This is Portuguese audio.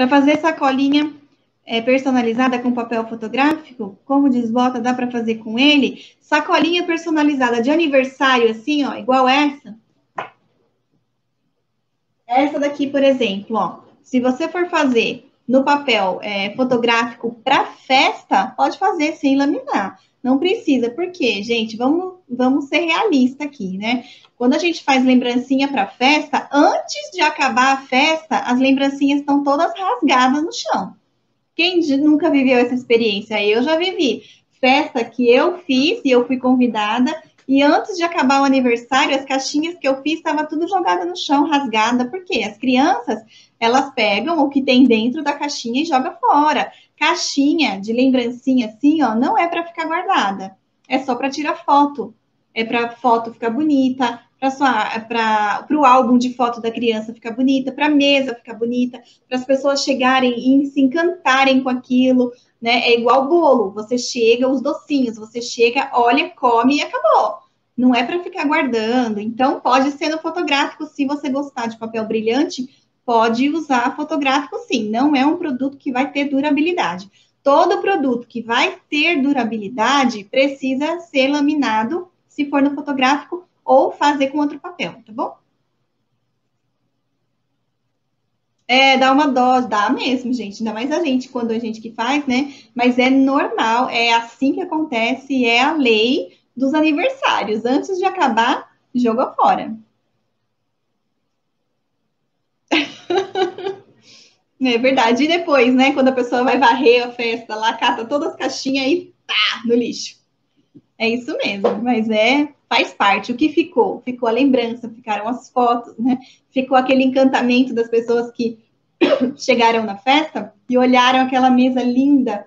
Para fazer sacolinha é, personalizada com papel fotográfico, como desbota, dá para fazer com ele. Sacolinha personalizada de aniversário, assim, ó, igual essa. Essa daqui, por exemplo, ó. Se você for fazer no papel é, fotográfico para festa, pode fazer sem laminar. Não precisa, porque, gente, vamos, vamos ser realistas aqui, né? Quando a gente faz lembrancinha para festa, antes de acabar a festa, as lembrancinhas estão todas rasgadas no chão. Quem nunca viveu essa experiência? Eu já vivi. Festa que eu fiz e eu fui convidada, e antes de acabar o aniversário, as caixinhas que eu fiz estava tudo jogada no chão, rasgada, porque as crianças, elas pegam o que tem dentro da caixinha e joga fora. Caixinha de lembrancinha assim, ó, não é para ficar guardada. É só para tirar foto. É para foto ficar bonita, para o álbum de foto da criança ficar bonita, para a mesa ficar bonita, para as pessoas chegarem e se encantarem com aquilo, né? É igual bolo, você chega, os docinhos, você chega, olha, come e acabou. Não é para ficar guardando. Então, pode ser no fotográfico, se você gostar de papel brilhante, pode usar fotográfico sim. Não é um produto que vai ter durabilidade. Todo produto que vai ter durabilidade precisa ser laminado, se for no fotográfico, ou fazer com outro papel, tá bom? É, dá uma dose, dá mesmo, gente. Ainda mais a gente, quando a gente que faz, né? Mas é normal, é assim que acontece, é a lei dos aniversários. Antes de acabar, joga fora. É verdade. E depois, né? Quando a pessoa vai varrer a festa lá, cata todas as caixinhas e tá no lixo. É isso mesmo, mas é faz parte. O que ficou? Ficou a lembrança, ficaram as fotos, né? Ficou aquele encantamento das pessoas que chegaram na festa e olharam aquela mesa linda